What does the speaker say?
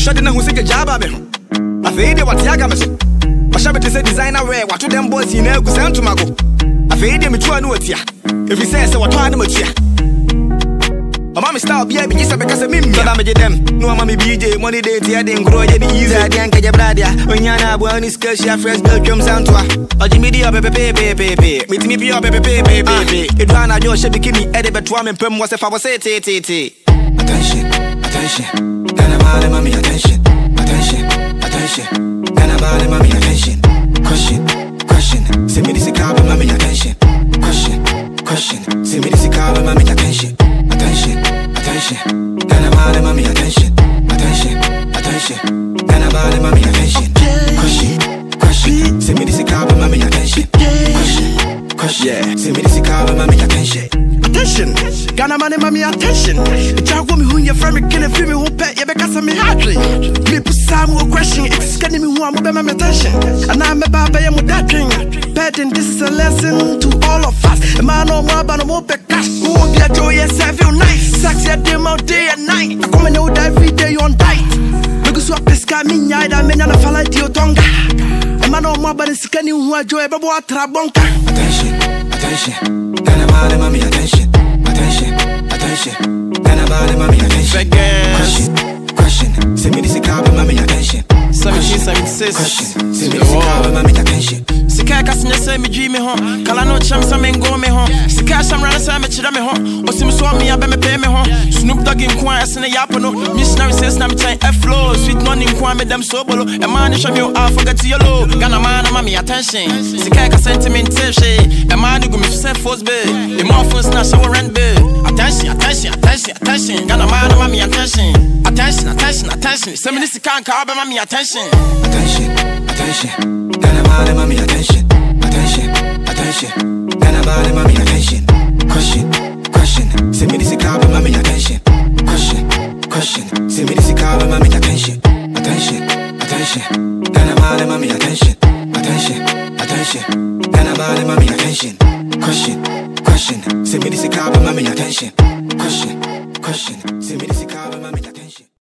Shadi na husike jaba me Afeide watiaga me Mashabi te say designer wear Watu dem boys in egu to mago. Afeide me chua nu atia If he says what tia Ama mi style bia bi gisa beka se mimi. Sada jedem No ama BJ money day tia den grow je ni easy. Adi anka je bradia Onyana abu ani sketch ya fresh girl twem santwa Oji mi di opepe pe pe pe pe Mi timi pi opepe pe pe pe jo ah. she bikini Ede betuwa me mpem wase fa wase te te te. Attention. Attention. Ghana Mali, mommy, attention. Attention, attention. Ghana Mali, mommy, attention. Question, question. Say me this carbon, mommy, attention. Question, question. Say me this carbon, mommy, attention. Attention, attention. Ghana Mali, mommy, attention. Attention, attention. Ghana Mali, mommy, attention. Question, question. Say me this carbon, mommy, attention. Question, question. Yeah. Say me this carbon, mommy, attention. Attention. Ghana man ma me attention Echa wo me hu ye frɛ me kene fi me? Ho pɛ ye bɛka sɛ me hadwe me pusa mo question. It is kene me hu a mo bɛma me attention. Ana me ba bɛyɛ mo dadwen Burden, this is a lesson to all of us. A man no more but no more be cash. Who will be a joy yes I feel nice Sexy a dim out day and night. I come and out every day on diet. Because what pesca me nyai da me nyana fala dio tonga A man no more but it's kene hu a joy bɛbɔ atra bonka Attention, attention. Ghana Mali, mommy, attention. Attention, 1776 Question. Say me this a carbon, mommy, attention. sika ɛka sene sɛ medwi me ho kala no kyɛm sɛ mengo me ho sika ahyɛmmara no sɛ mekyerɛ me ho ɔsim so ɔmea bɛmepɛ me ho Snoop Dogg nko a ɛsene yɛapo no missionary sɛs na mekyɛn ɛflo sweet money nko a medɛm sobolo ɛma ne hwɛ me o afogati yolo ghana ma no ma me attention. Sika nti mente hwee ɛma ne gu me sɛ fos be. Ɛma ɔfons na hyɛ rent bill attention attention attention attention. Ghana ma no ma me attention attention attention attention sɛ mene sika nka wobɛma me attention Attention, attention. Ghana Mali, mommy, attention. Attention, attention. Ghana Mali, mommy, attention. Question, question. Say me this a carbon, mommy, attention. Question, question. Say me this a carbon, mommy, attention. Attention, attention. Ghana Mali, mommy, attention. Attention, attention. Ghana Mali, mommy, attention. Question, question. Say me this a carbon, mommy, attention. Question, question. Say me this a carbon.